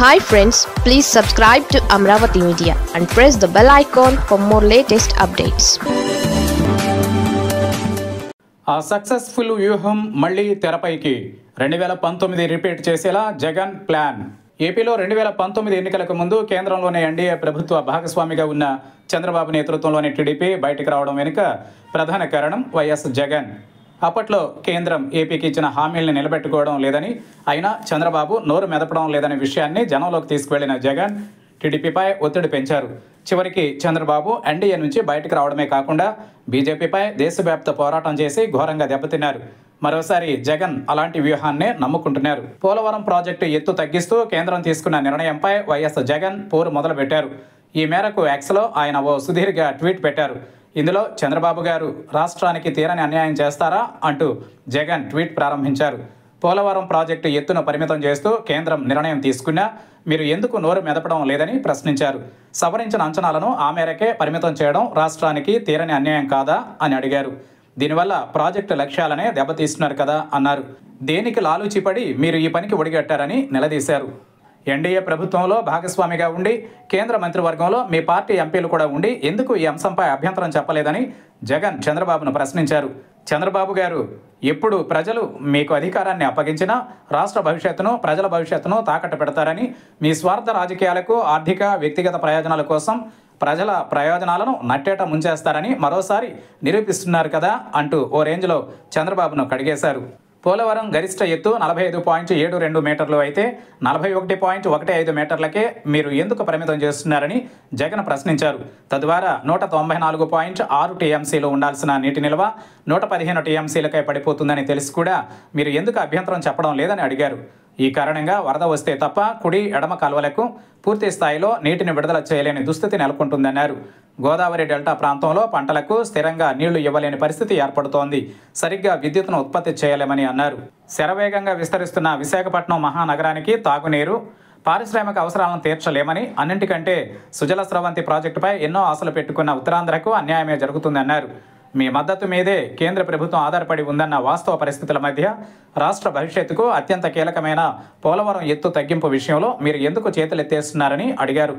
Hi friends please subscribe to Amaravati media and press the bell icon for more latest updates ఆ successful వ్యూహం మళ్ళీ తెరపైకి. రెండు వేల పంతొమ్మిది రిపీట్ చేసేలా జగన్ ప్లాన్ ఏపీలో రెండు వేల పంతొమ్మిది ఎన్నికలకు ముందు కేంద్రంలోని ఎన్డీఏ ప్రభుత్వ భాగస్వామిగా ఉన్న చంద్రబాబు నేతృత్వంలోని టీడీపీ బయటకు రావడం వెనుక ప్రధాన కారణం వైఎస్ జగన్. అప్పట్లో కేంద్రం ఏపీకి ఇచ్చిన హామీల్ని నిలబెట్టుకోవడం లేదని అయినా చంద్రబాబు నోరు మెదపడం లేదనే విషయాన్ని జనంలోకి తీసుకువెళ్ళిన జగన్ టీడీపీపై ఒత్తిడి పెంచారు. చివరికి చంద్రబాబు ఎన్డీఏ నుంచి బయటకు రావడమే కాకుండా బీజేపీపై దేశవ్యాప్త పోరాటం చేసి ఘోరంగా దెబ్బతిన్నారు. మరోసారి జగన్ అలాంటి వ్యూహాన్నే నమ్ముకుంటున్నారు. పోలవరం ప్రాజెక్టు ఎత్తు తగ్గిస్తూ కేంద్రం తీసుకున్న నిర్ణయంపై వైఎస్ జగన్ పోరు మొదలుపెట్టారు. ఈ మేరకు ఎక్స్లో ఆయన ఓ సుదీర్ఘ ట్వీట్ పెట్టారు. ఇందులో చంద్రబాబు గారు రాష్ట్రానికి తీరని అన్యాయం చేస్తారా అంటూ జగన్ ట్వీట్ ప్రారంభించారు. పోలవరం ప్రాజెక్టు ఎత్తును పరిమితం చేస్తూ కేంద్రం నిర్ణయం తీసుకున్నా మీరు ఎందుకు నోరు మెదపడం లేదని ప్రశ్నించారు. సవరించిన అంచనాలను ఆ మేరకే పరిమితం చేయడం రాష్ట్రానికి తీరని అన్యాయం కాదా అని అడిగారు. దీనివల్ల ప్రాజెక్టు లక్ష్యాలనే దెబ్బతీస్తున్నారు కదా అన్నారు. దేనికి లాలూచిపడి మీరు ఈ పనికి ఒడిగట్టారని నిలదీశారు. ఎన్డీఏ ప్రభుత్వంలో భాగస్వామిగా ఉండి కేంద్ర మంత్రివర్గంలో మీ పార్టీ ఎంపీలు కూడా ఉండి ఎందుకు ఈ అంశంపై అభ్యంతరం చెప్పలేదని జగన్ చంద్రబాబును ప్రశ్నించారు. చంద్రబాబు గారు ఎప్పుడు ప్రజలు మీకు అధికారాన్ని అప్పగించినా రాష్ట్ర భవిష్యత్తును ప్రజల భవిష్యత్తును తాకట్టు పెడతారని మీ స్వార్థ రాజకీయాలకు ఆర్థిక వ్యక్తిగత ప్రయోజనాల కోసం ప్రజల ప్రయోజనాలను నట్టేట ముంచేస్తారని మరోసారి నిరూపిస్తున్నారు కదా అంటూ ఓ రేంజ్లో చంద్రబాబును కడిగేశారు. పోలవరం గరిష్ట ఎత్తు నలభై ఐదు పాయింట్ ఏడు రెండు మీటర్లు అయితే నలభై ఒకటి పాయింట్ ఒకటి ఐదు మీటర్లకే మీరు ఎందుకు పరిమితం చేస్తున్నారని జగన్ ప్రశ్నించారు. తద్వారా నూట తొంభై నాలుగు పాయింట్ ఆరు టీఎంసీలు ఉండాల్సిన నీటి నిల్వ నూట పదిహేను టీఎంసీలకే పడిపోతుందని తెలిసి కూడా మీరు ఎందుకు అభ్యంతరం చెప్పడం లేదని అడిగారు. ఈ కారణంగా వరద వస్తే తప్ప కుడి ఎడమ కాలువలకు పూర్తి స్థాయిలో నీటిని విడుదల చేయలేని దుస్థితి నెలకొంటుందన్నారు. గోదావరి డెల్టా ప్రాంతంలో పంటలకు స్థిరంగా నీళ్ళు ఇవ్వలేని పరిస్థితి ఏర్పడుతోంది. సరిగ్గా విద్యుత్తును ఉత్పత్తి చేయలేమని అన్నారు. శరవేగంగా విస్తరిస్తున్న విశాఖపట్నం మహానగరానికి తాగునీరు పారిశ్రామిక అవసరాలను తీర్చలేమని అన్నింటికంటే సుజల స్రవంతి ప్రాజెక్టుపై ఎన్నో ఆశలు పెట్టుకున్న ఉత్తరాంధ్రకు అన్యాయమే జరుగుతుందన్నారు. మీ మద్దతు మీదే కేంద్ర ప్రభుత్వం ఆధారపడి ఉందన్న వాస్తవ పరిస్థితుల మధ్య రాష్ట్ర భవిష్యత్తుకు అత్యంత కీలకమైన పోలవరం ఎత్తు తగ్గింపు విషయంలో మీరు ఎందుకు చేతులెత్తేస్తున్నారని అడిగారు.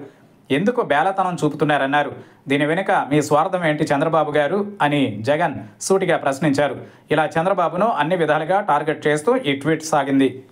ఎందుకు బేలతనం చూపుతున్నారన్నారు? దీని వెనుక మీ స్వార్థం ఏంటి చంద్రబాబు గారు? అని జగన్ సూటిగా ప్రశ్నించారు. ఇలా చంద్రబాబును అన్ని విధాలుగా టార్గెట్ చేస్తూ ఈ ట్వీట్ సాగింది.